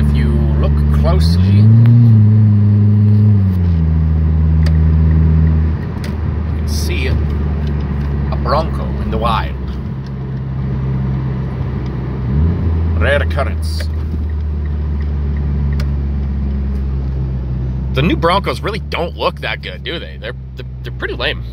if you look closely, you can see a bronco in the wild. Rare occurrence. The new Broncos really don't look that good, do they? They're they're, they're pretty lame.